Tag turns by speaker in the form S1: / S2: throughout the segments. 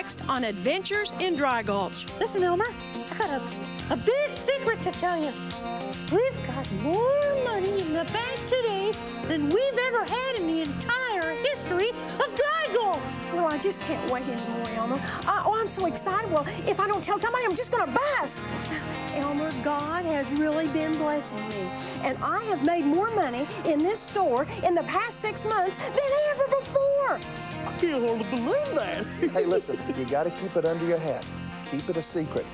S1: Next on Adventures in Dry Gulch.
S2: Listen, Elmer, I got a, a big secret to tell you. We've got more money in the bank today than we've ever had in the entire history of Dry Gulch.
S3: Well, I just can't wait anymore, Elmer. Uh, oh, I'm so excited. Well, if I don't tell somebody, I'm just going to bust. Elmer, God has really been blessing me. And I have made more money in this store in the past six months than ever before.
S4: I can't hardly believe that.
S5: hey, listen, you got to keep it under your hat. Keep it a secret.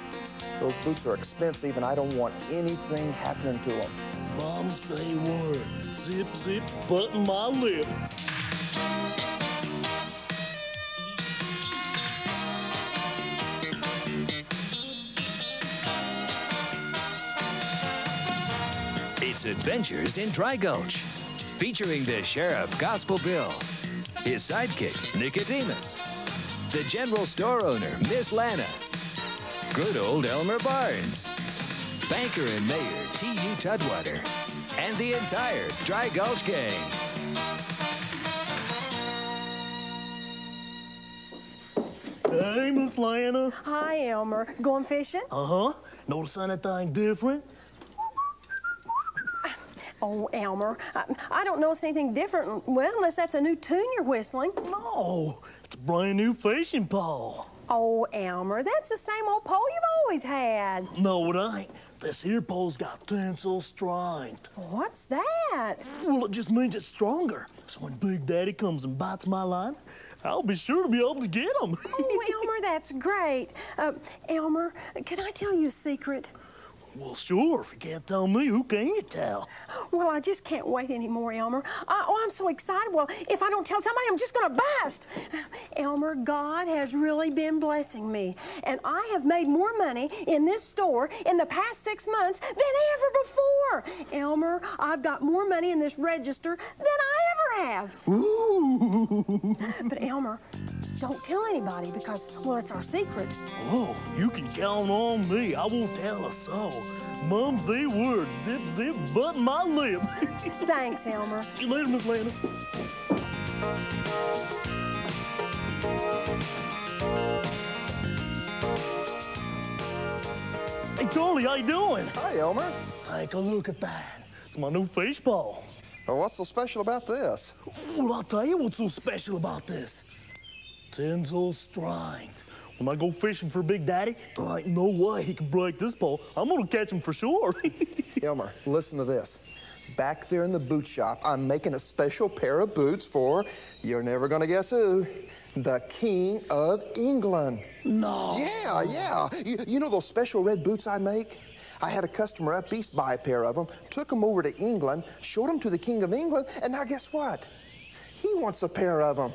S5: Those boots are expensive, and I don't want anything happening to them.
S4: Mom say word. Zip, zip, button my lip.
S6: It's Adventures in Dry Gulch, featuring the Sheriff Gospel Bill, his sidekick, Nicodemus, the general store owner, Miss Lana, good old Elmer Barnes, banker and mayor, T.U. Tutwater, and the entire Dry Gulch gang.
S4: Hey, Miss Lana.
S3: Hi, Elmer. Going fishing?
S4: Uh-huh. Notice anything different?
S3: Oh, Elmer, I, I don't notice anything different. Well, unless that's a new tune you're whistling.
S4: No, it's a brand new fishing pole.
S3: Oh, Elmer, that's the same old pole you've always had.
S4: No, it ain't. This here pole's got tensile strength.
S3: What's that?
S4: Well, it just means it's stronger. So when Big Daddy comes and bites my line, I'll be sure to be able to get him.
S3: oh, Elmer, that's great. Uh, Elmer, can I tell you a secret?
S4: Well, sure. If you can't tell me, who can you tell?
S3: Well, I just can't wait anymore, Elmer. Uh, oh, I'm so excited. Well, if I don't tell somebody, I'm just going to bust. Elmer, God has really been blessing me. And I have made more money in this store in the past six months than ever before. Elmer, I've got more money in this register than I ever have.
S4: Ooh.
S3: But, Elmer, don't tell anybody because, well, it's our secret.
S4: Oh, you can count on me. I won't tell a soul. Mom, say word. Zip, zip, button my lip.
S3: Thanks, Elmer.
S4: See you later, Miss Lana. Hey, Charlie, how you doing?
S5: Hi, Elmer.
S4: Take a look at that. It's my new fish ball.
S5: Well, what's so special about this?
S4: Well, I'll tell you what's so special about this. Tensile strength. When I go fishing for Big Daddy, there ain't no way he can break this pole. I'm gonna catch him for sure.
S5: Elmer, listen to this. Back there in the boot shop, I'm making a special pair of boots for, you're never gonna guess who, the King of England.
S4: no.
S5: Yeah, yeah. You, you know those special red boots I make? I had a customer up east buy a pair of them, took them over to England, showed them to the King of England, and now guess what? He wants a pair of them.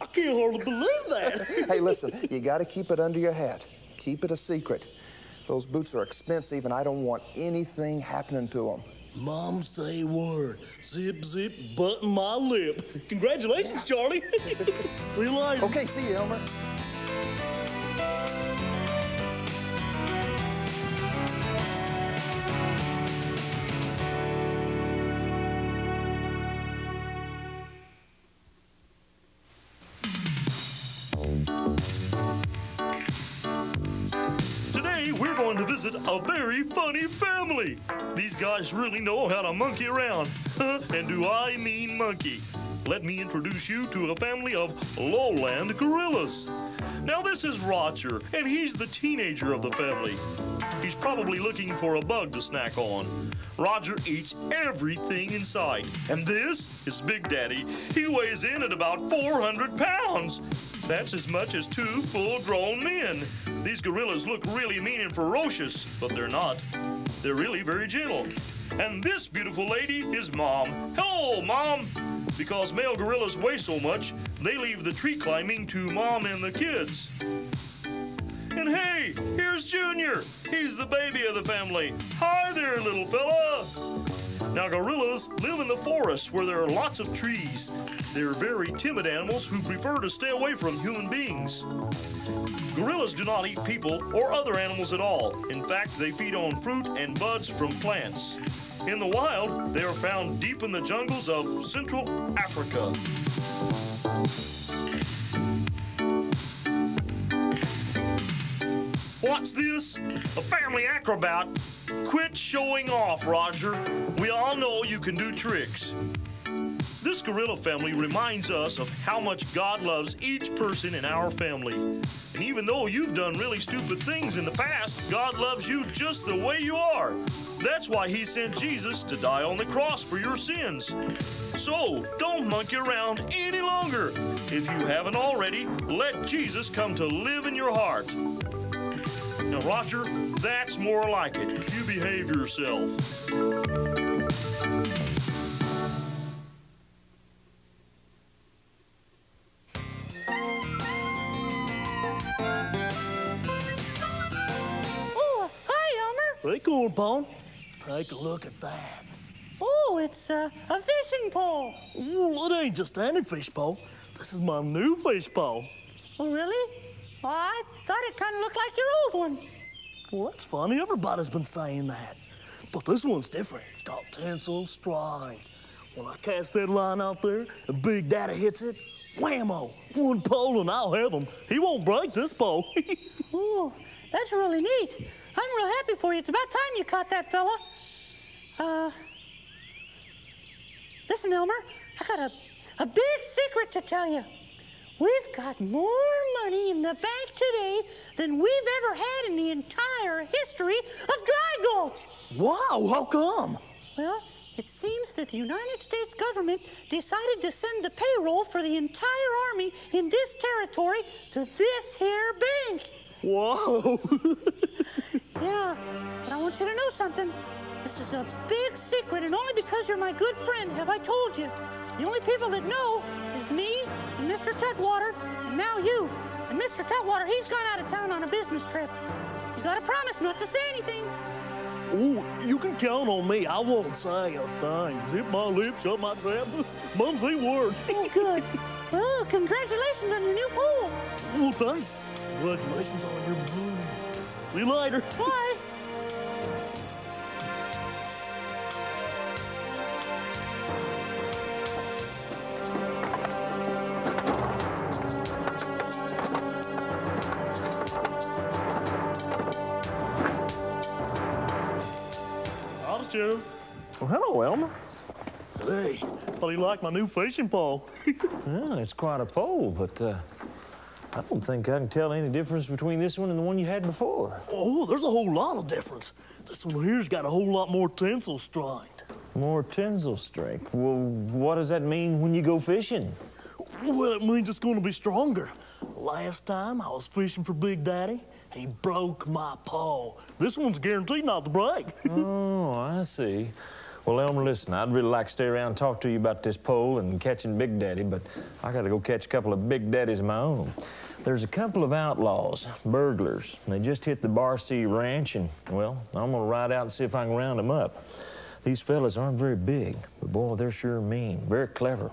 S4: I can't hardly believe that.
S5: hey, listen, you got to keep it under your hat. Keep it a secret. Those boots are expensive, and I don't want anything happening to them.
S4: Mom say word. Zip, zip, button my lip. Congratulations, Charlie. See you later.
S5: Okay, see you, Elmer.
S7: A very funny family. These guys really know how to monkey around. and do I mean monkey? Let me introduce you to a family of lowland gorillas. Now, this is Roger, and he's the teenager of the family. He's probably looking for a bug to snack on. Roger eats everything in sight. And this is Big Daddy. He weighs in at about 400 pounds. That's as much as two full grown men. These gorillas look really mean and ferocious, but they're not. They're really very gentle. And this beautiful lady is Mom. Hello, Mom! Because male gorillas weigh so much, they leave the tree climbing to Mom and the kids. And hey, here's Junior. He's the baby of the family. Hi there, little fella. Now, gorillas live in the forest where there are lots of trees. They're very timid animals who prefer to stay away from human beings. Gorillas do not eat people or other animals at all. In fact, they feed on fruit and buds from plants. In the wild, they are found deep in the jungles of Central Africa. What's this? A family acrobat? Quit showing off, Roger. We all know you can do tricks. This gorilla family reminds us of how much God loves each person in our family. And even though you've done really stupid things in the past, God loves you just the way you are. That's why He sent Jesus to die on the cross for your sins. So, don't monkey around any longer. If you haven't already, let Jesus come to live in your heart. Now, Roger, that's more like it. You behave yourself.
S2: Oh, hi, Elmer.
S4: Hey, Cornpone. Take a look at that.
S2: Oh, it's uh, a fishing pole.
S4: Ooh, it ain't just any fish pole. This is my new fish pole.
S2: Oh, really? Well, I thought it kind of looked like your old one.
S4: Well, that's funny. Everybody's been saying that. But this one's different. It's got tinsel string. When I cast that line out there and Big Daddy hits it, whammo, one pole and I'll have him. He won't break this pole.
S2: Ooh, that's really neat. I'm real happy for you. It's about time you caught that fella. Uh, listen, Elmer, I got a, a big secret to tell you. We've got more money in the bank today than we've ever had in the entire history of Dry Gulch.
S4: wow, how come?
S2: Well, it seems that the United States government decided to send the payroll for the entire army in this territory to this here bank.
S4: Whoa.
S2: Yeah, but I want you to know something. This is a big secret, and only because you're my good friend have I told you. The only people that know is me and Mr. Tutwater, and now you. And Mr. Tutwater, he's gone out of town on a business trip. You gotta promise not to say anything.
S4: Oh, you can count on me. I won't say a thing. Zip my lips, shut my trap. Mumsy word.
S2: Oh, good. well, congratulations on your new pool.
S4: Well, thanks. Congratulations on your money. See you later.
S2: Bye.
S4: Sheriff.
S8: Well, hello, Elmer.
S4: Hey, how do you like my new fishing pole?
S8: Yeah, it's quite a pole, but uh, I don't think I can tell any difference between this one and the one you had before.
S4: oh, there's a whole lot of difference. This one here's got a whole lot more tinsel string.
S8: More tinsel strength. Well, what does that mean when you go fishing?
S4: Well, it means it's going to be stronger. Last time I was fishing for Big Daddy, he broke my pole. This one's guaranteed not to break.
S8: Oh, I see. Well, Elmer, listen, I'd really like to stay around and talk to you about this pole and catching Big Daddy, but I got to go catch a couple of Big Daddies of my own. There's a couple of outlaws, burglars. They just hit the Barcy Ranch, and, well, I'm to ride out and see if I can round them up. These fellas aren't very big, but boy, they're sure mean, very clever.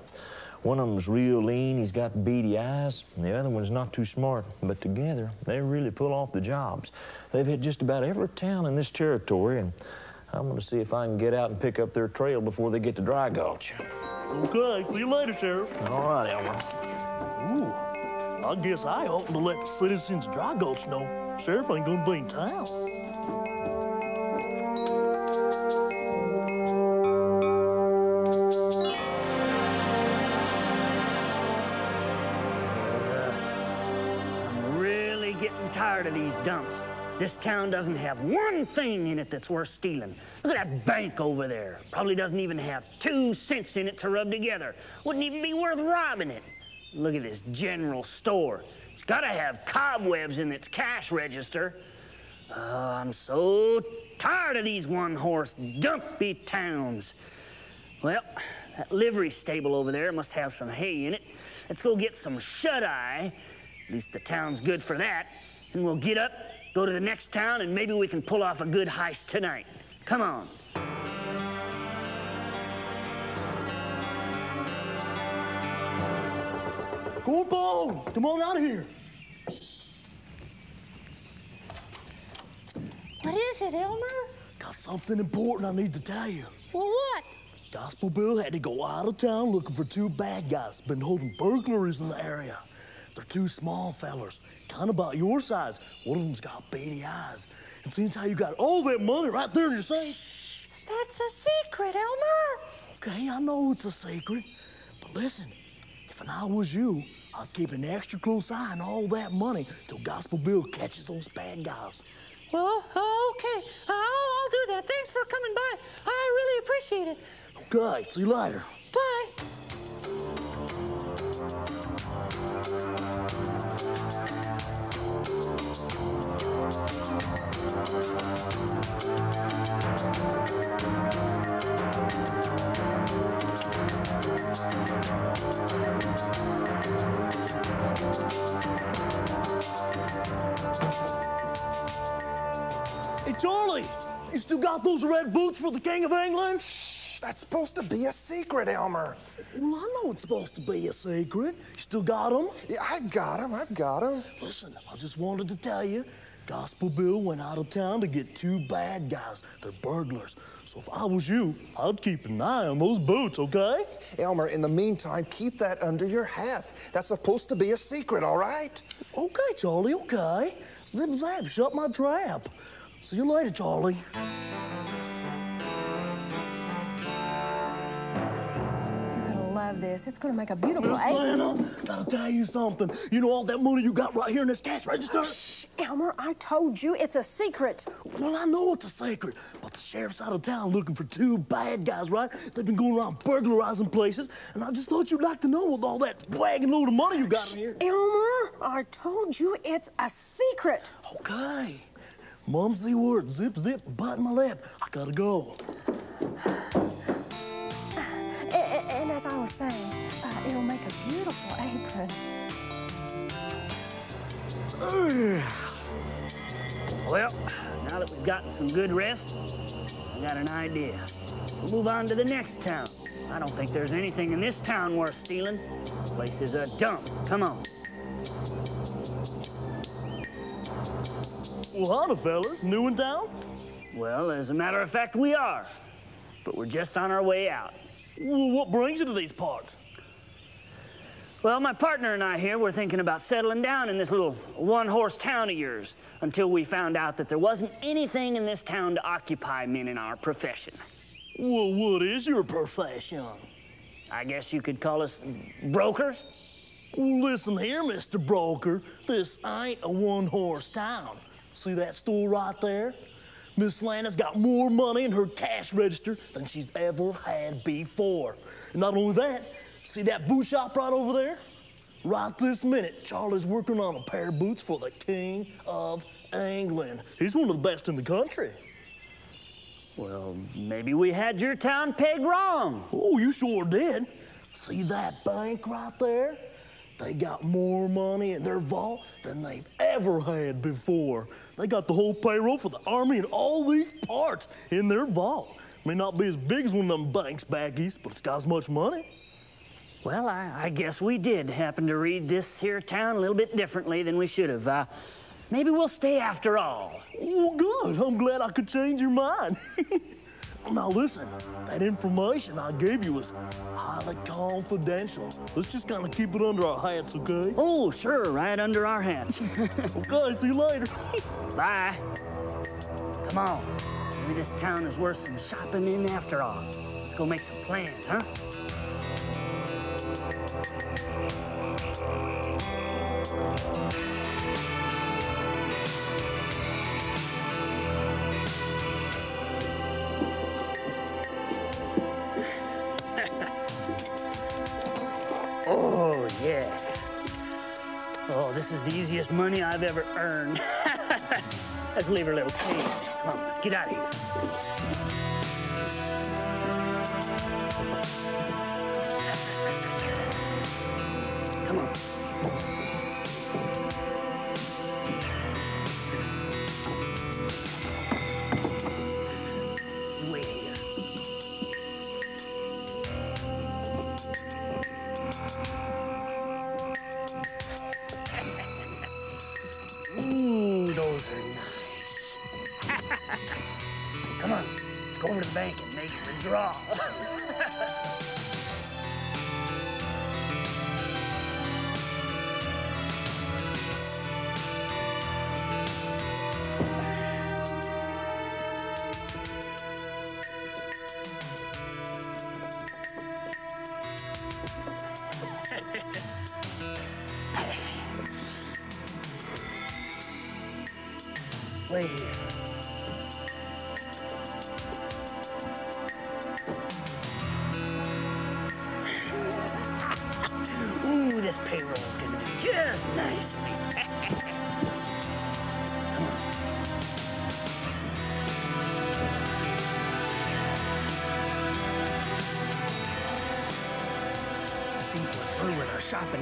S8: One of them's real lean, he's got beady eyes, and the other one's not too smart, but together, they really pull off the jobs. They've hit just about every town in this territory, and I'm going to see if I can get out and pick up their trail before they get to Dry Gulch.
S4: okay, see you later, Sheriff.
S8: All right, Elmer.
S4: Ooh, I guess I oughtn't to let the citizens of Dry Gulch know Sheriff ain't gonna be in town.
S9: Tired of these dumps. This town doesn't have one thing in it that's worth stealing. Look at that bank over there. Probably doesn't even have two cents in it to rub together. Wouldn't even be worth robbing it. Look at this general store. It's gotta have cobwebs in its cash register. Oh, I'm so tired of these one horse dumpy towns. Well, that livery stable over there must have some hay in it. Let's go get some shut eye. At least the town's good for that. And we'll get up, go to the next town, and maybe we can pull off a good heist tonight. Come on.
S4: Cornpone, come on out of here.
S2: What is it, Elmer?
S4: Got something important I need to tell you.
S2: Well, what?
S4: Gospel Bill had to go out of town looking for two bad guys been holding burglaries in the area. They're two small fellers, kind of about your size. One of them's got beady eyes. And seeing how you got all that money right there in your safe.
S3: Shh, That's a secret, Elmer.
S4: Okay, I know it's a secret. But listen, if I was you, I'd keep an extra close eye on all that money till Gospel Bill catches those bad guys.
S2: Well, okay. I'll, I'll do that. Thanks for coming by. I really appreciate it.
S4: Okay, see you later.
S2: Bye.
S4: Got those red boots for the King of England?
S5: Shh, that's supposed to be a secret, Elmer.
S4: Well, I know it's supposed to be a secret. You still got them?
S5: Yeah, I've got him. I've got him.
S4: Listen, I just wanted to tell you, Gospel Bill went out of town to get two bad guys. They're burglars. So if I was you, I'd keep an eye on those boots, okay?
S5: Elmer, in the meantime, keep that under your hat. That's supposed to be a secret, all right?
S4: Okay, Charlie, okay. Zip zap, shut my trap. See you later, Charlie.
S3: You're gonna love this. It's gonna make a beautiful
S4: Miss. Lana, gotta tell you something. You know all that money you got right here in this cash register?
S3: Shh, Elmer, I told you it's a secret.
S4: Well, I know it's a secret, but the sheriff's out of town looking for two bad guys, right? They've been going around burglarizing places, and I just thought you'd like to know with all that wagon load of money you got in here.
S3: Elmer, I told you it's a secret.
S4: Okay. Mumsy word, zip, zip, bite my lip. I gotta go.
S3: A- a- And, as I was saying, uh, it'll make a beautiful apron.
S9: Well, now that we've gotten some good rest, I got an idea. We'll move on to the next town. I don't think there's anything in this town worth stealing. This place is a dump. Come on.
S4: Well, howdy, fellas. New in town?
S9: Well, as a matter of fact, we are. But we're just on our way out.
S4: Well, what brings you to these parts?
S9: Well, my partner and I here were thinking about settling down in this little one horse town of yours until we found out that there wasn't anything in this town to occupy men in our profession.
S4: Well, what is your profession?
S9: I guess you could call us brokers.
S4: Well, listen here, Mr. Broker. This ain't a one horse town. See that store right there? Miss Lana's got more money in her cash register than she's ever had before. And not only that, see that boot shop right over there? Right this minute, Charlie's working on a pair of boots for the King of England. He's one of the best in the country.
S9: Well, maybe we had your town pegged wrong.
S4: Oh, you sure did. See that bank right there? They got more money in their vault than they've ever had before. They got the whole payroll for the army and all these parts in their vault. May not be as big as one of them banks back east, but it's got as much money.
S9: Well, I, I guess we did happen to read this here town a little bit differently than we should have. Uh, maybe we'll stay after all.
S4: Well, good. I'm glad I could change your mind. now, listen, that information I gave you was highly confidential. Let's just kind of keep it under our hats, okay?
S9: Oh, sure, right under our hats.
S4: okay, see you later.
S9: Bye. Come on. Maybe this town is worth some shopping in after all. Let's go make some plans, huh? This is the easiest money I've ever earned. let's leave her a little change. Come on, let's get out of here.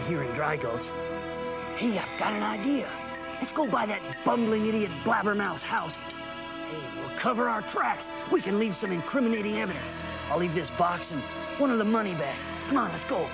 S9: Here in Dry Gulch. Hey, I've got an idea. Let's go by that bumbling idiot Blabbermouth's house. Hey, we'll cover our tracks. We can leave some incriminating evidence. I'll leave this box and one of the money bags. Come on, let's go.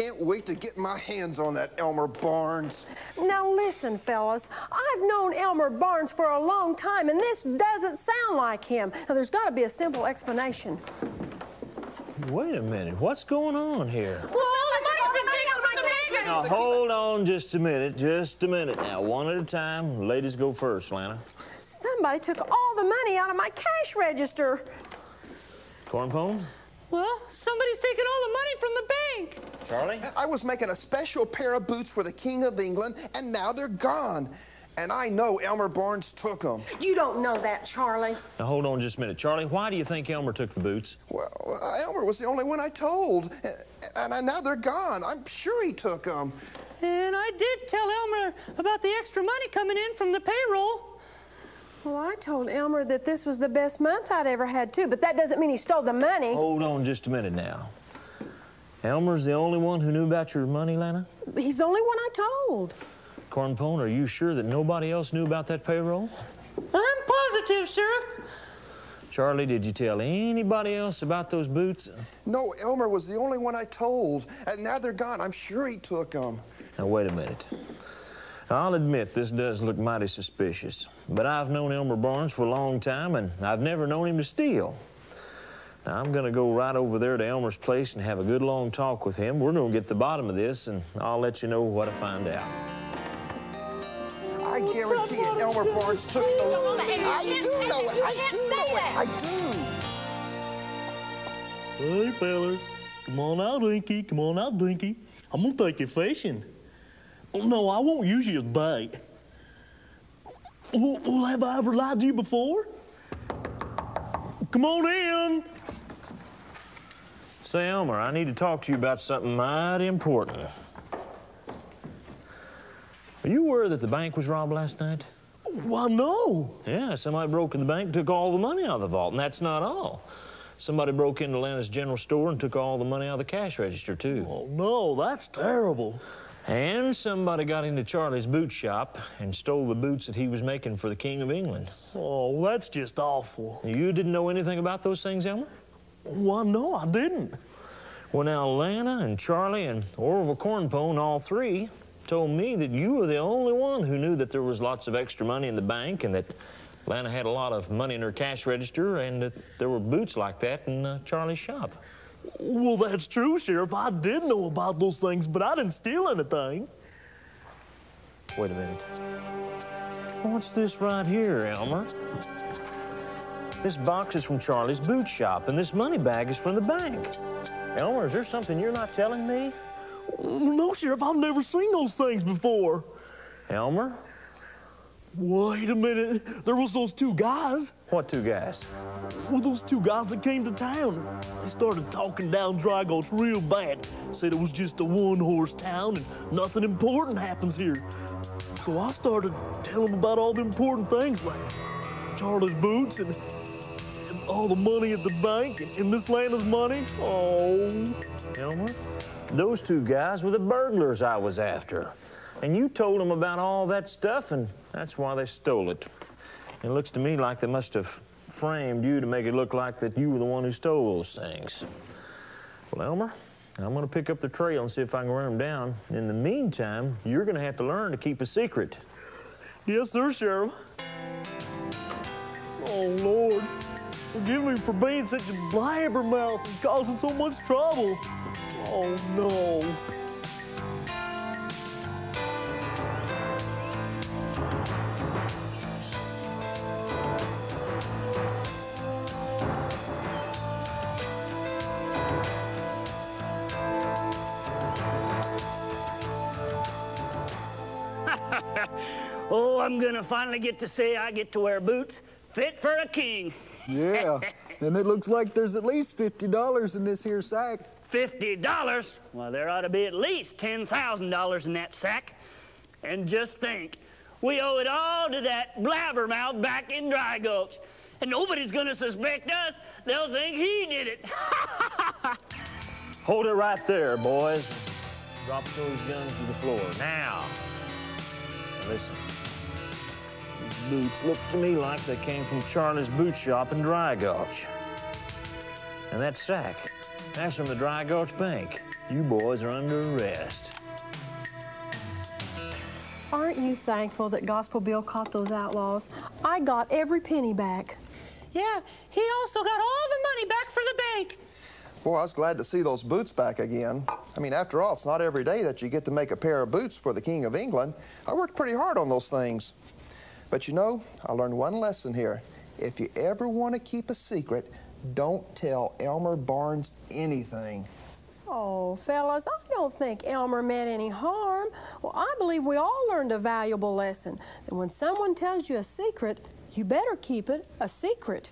S5: Can't wait to get my hands on that Elmer Barnes.
S3: Now listen, fellas, I've known Elmer Barnes for a long time, and this doesn't sound like him. Now, there's got to be a simple explanation.
S8: Wait a minute. What's going on here?
S3: Well, the money's been taken from.
S8: Now, hold on just a minute. Just a minute now. One at a time. Ladies go first, Lana.
S3: Somebody took all the money out of my cash register.
S8: Cornpone?
S2: Well, somebody's taken all the money from the bank.
S8: Charlie?
S5: I was making a special pair of boots for the King of England, and now they're gone. And I know Elmer Barnes took them.
S3: You don't know that, Charlie.
S8: Now, hold on just a minute. Charlie, why do you think Elmer took the boots?
S5: Well, uh, Elmer was the only one I told. And, and now they're gone. I'm sure he took them.
S2: And I did tell Elmer about the extra money coming in from the payroll.
S3: Well, I told Elmer that this was the best month I'd ever had, too, but that doesn't mean he stole the money.
S8: Hold on just a minute now. Elmer's the only one who knew about your money, Lana?
S3: He's the only one I told.
S8: Cornpone, are you sure that nobody else knew about that payroll?
S2: I'm positive, Sheriff.
S8: Charlie, did you tell anybody else about those boots?
S5: No, Elmer was the only one I told. And now they're gone. I'm sure he took them.
S8: Now, wait a minute. I'll admit this does look mighty suspicious, but I've known Elmer Barnes for a long time, and I've never known him to steal. Now, I'm going to go right over there to Elmer's place and have a good long talk with him. We're going to get the bottom of this, and I'll let you know what I find out.
S5: I guarantee it, Elmer Barnes took those. I do know it. I do know it. I do.
S4: Hey, fellas. Come on out, Dinky. Come on out, Dinky. I'm gonna take you fishing. Oh, no, I won't use you as bait. Well, well, have I ever lied to you before? Come on in.
S8: Say, Elmer, I need to talk to you about something mighty important. Are you aware that the bank was robbed last night?
S4: Why, no.
S8: Yeah, somebody broke in the bank, took all the money out of the vault, and that's not all. Somebody broke into Lana's general store and took all the money out of the cash register, too.
S4: Oh, no, that's terrible.
S8: And somebody got into Charlie's boot shop and stole the boots that he was making for the King of England.
S4: Oh, that's just awful.
S8: You didn't know anything about those things, Elmer?
S4: Why, no, I didn't.
S8: Well, now, Lana and Charlie and Orville Cornpone, all three, told me that you were the only one who knew that there was lots of extra money in the bank and that Lana had a lot of money in her cash register and that there were boots like that in uh, Charlie's shop.
S4: Well, that's true, Sheriff. I did know about those things, but I didn't steal anything.
S8: Wait a minute. What's this right here, Elmer? This box is from Charlie's boot shop, and this money bag is from the bank. Elmer, is there something you're not telling me?
S4: No, Sheriff, I've never seen those things before.
S8: Elmer?
S4: Wait a minute. There was those two guys.
S8: What two guys?
S4: Well, those two guys that came to town. They started talking down Dry Gulch real bad. Said it was just a one-horse town and nothing important happens here. So I started telling them about all the important things like Charlie's boots and, and all the money at the bank and, and Miss Lana's money. Oh.
S8: Elmer, those two guys were the burglars I was after. And you told them about all that stuff, and that's why they stole it. It looks to me like they must have framed you to make it look like that you were the one who stole those things. Well, Elmer, I'm going to pick up the trail and see if I can run them down. In the meantime, you're going to have to learn to keep a secret.
S4: Yes, sir, Sheriff. Oh, Lord. Forgive me for being such a blabbermouth and causing so much trouble. Oh, no.
S9: I'm gonna finally get to say I get to wear boots fit for a king.
S10: Yeah, and it looks like there's at least $50 in this here sack.
S9: $50? Well, there ought to be at least $10,000 in that sack. And just think, we owe it all to that blabbermouth back in Dry Gulch. And nobody's gonna suspect us. They'll think he did it.
S8: Hold it right there, boys. Drop those guns to the floor. Now, listen. These boots look to me like they came from Charlie's boot shop in Dry Gulch. And that sack, that's from the Dry Gulch Bank. You boys are under arrest.
S3: Aren't you thankful that Gospel Bill caught those outlaws? I got every penny back.
S2: Yeah, he also got all the money back for the bank.
S5: Boy, I was glad to see those boots back again. I mean, after all, it's not every day that you get to make a pair of boots for the King of England. I worked pretty hard on those things. But you know, I learned one lesson here. If you ever want to keep a secret, don't tell Elmer Barnes anything.
S3: Oh, fellas, I don't think Elmer meant any harm. Well, I believe we all learned a valuable lesson that when someone tells you a secret, you better keep it a secret.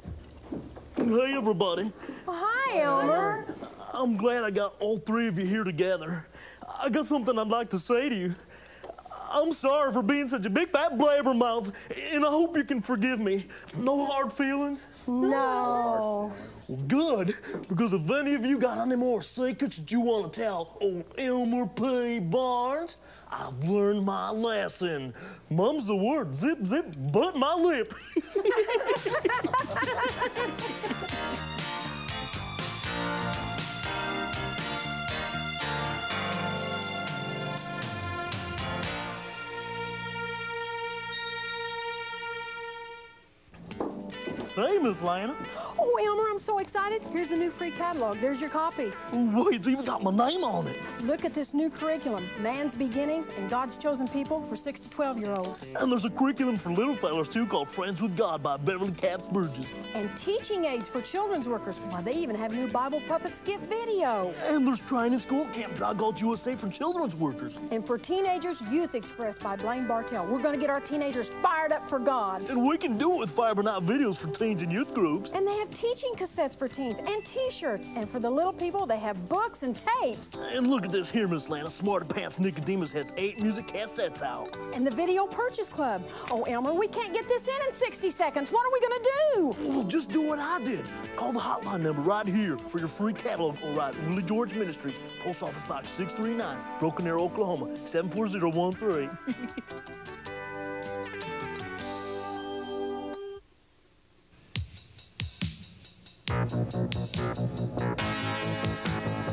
S4: Hey, everybody.
S3: Well, hi, Elmer.
S4: I'm glad I got all three of you here together. I got something I'd like to say to you. I'm sorry for being such a big fat blabbermouth, and I hope you can forgive me. No hard feelings?
S3: No.
S4: Well, good, because if any of you got any more secrets that you want to tell old Elmer P. Barnes, I've learned my lesson. Mum's the word, zip, zip, but my lip. hey, Miss Lana.
S3: Oh, Elmer, I'm so excited. Here's the new free catalog. There's your copy.
S4: Wait, it's even got my name on it.
S3: Look at this new curriculum Man's Beginnings and God's Chosen People for 6 to 12 year olds.
S4: And there's a curriculum for little fellas, too, called Friends with God by Beverly Capps Burgess.
S3: And teaching aids for children's workers. Why, they even have a new Bible puppet skit video.
S4: And there's training in school Camp Dry Gulch USA for children's workers.
S3: And for teenagers, Youth Express by Blaine Bartell. We're going to get our teenagers fired up for God.
S4: And we can do it with Fiber Night videos for teens and youth groups.
S3: And they have teaching cassettes for teens and t-shirts. And for the little people, they have books and tapes.
S4: And look at this here, Miss Lana. Smarter Pants Nicodemus has eight music cassettes out.
S3: And the Video Purchase Club. Oh, Elmer, we can't get this in in 60 seconds. What are we going to do?
S4: Well, just do what I did. Call the hotline number right here for your free catalog or write Willie George Ministries, Post Office Box 639, Broken Arrow, Oklahoma, 74013.
S8: We'll be right.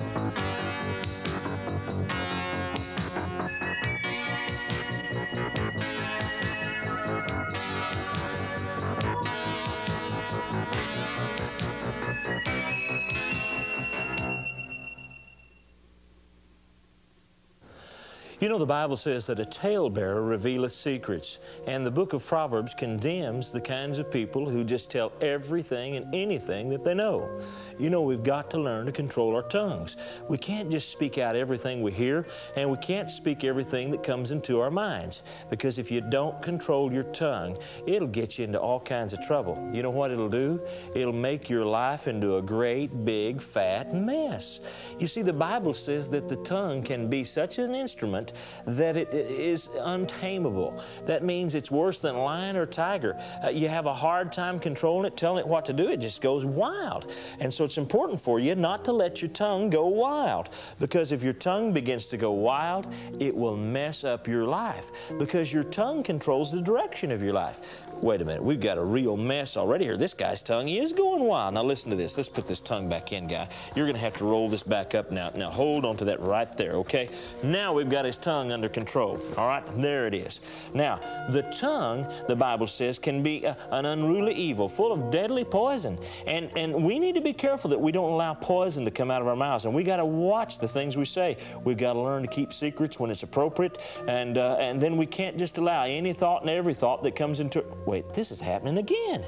S8: Know, the Bible says that a talebearer revealeth secrets, and the book of Proverbs condemns the kinds of people who just tell everything and anything that they know. You know, we've got to learn to control our tongues. We can't just speak out everything we hear, and we can't speak everything that comes into our minds, because if you don't control your tongue, it'll get you into all kinds of trouble. You know what it'll do? It'll make your life into a great, big, fat mess. You see, the Bible says that the tongue can be such an instrument that it is untamable. That means it's worse than lion or tiger. Uh, you have a hard time controlling it, telling it what to do. It just goes wild. And so it's important for you not to let your tongue go wild because if your tongue begins to go wild, it will mess up your life because your tongue controls the direction of your life. Wait a minute, we've got a real mess already here. This guy's tongue is going wild. Now listen to this. Let's put this tongue back in, guy. You're going to have to roll this back up now. Now hold on to that right there, okay? Now we've got his tongue under control. All right, there it is. Now, the tongue, the Bible says, can be a, an unruly evil, full of deadly poison. And, and we need to be careful that we don't allow poison to come out of our mouths. And we got to watch the things we say. We've got to learn to keep secrets when it's appropriate. And, uh, and then we can't just allow any thought and every thought that comes into wait, this is happening again.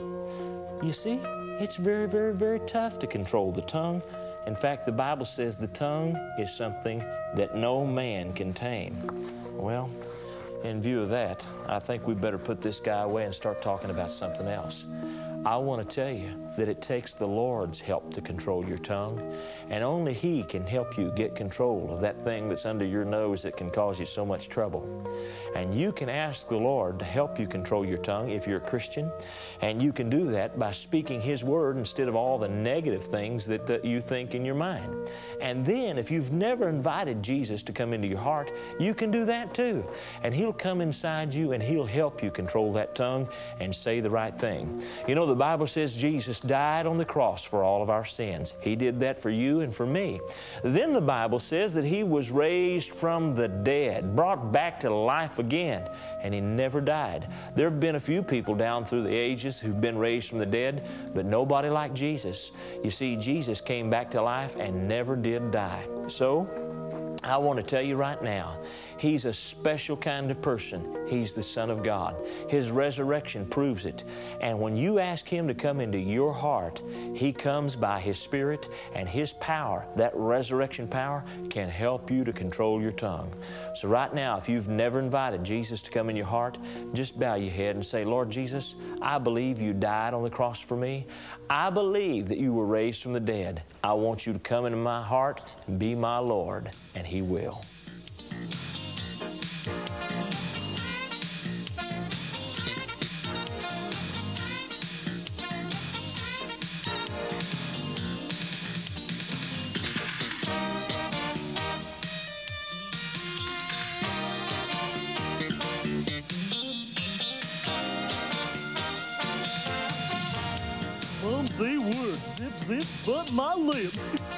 S8: You see, it's very, very, very tough to control the tongue. In fact, the Bible says the tongue is something that no man can tame. Well, in view of that, I think we better put this guy away and start talking about something else. I want to tell you that it takes the Lord's help to control your tongue, and only He can help you get control of that thing that's under your nose that can cause you so much trouble. And you can ask the Lord to help you control your tongue if you're a Christian, and you can do that by speaking His Word instead of all the negative things that uh, you think in your mind. And then, if you've never invited Jesus to come into your heart, you can do that too. And He'll come inside you and He'll help you control that tongue and say the right thing. You know, the Bible says Jesus died on the cross for all of our sins. He did that for you and for me. Then the Bible says that He was raised from the dead, brought back to life again, and He never died. There have been a few people down through the ages who've been raised from the dead, but nobody like Jesus. You see, Jesus came back to life and never did die. So, I want to tell you right now, He's a special kind of person. He's the Son of God. His resurrection proves it. And when you ask Him to come into your heart, He comes by His Spirit and His power, that resurrection power, can help you to control your tongue. So right now, if you've never invited Jesus to come in your heart, just bow your head and say, Lord Jesus, I believe you died on the cross for me. I believe that you were raised from the dead. I want you to come into my heart and be my Lord, and He will.
S4: Clumsy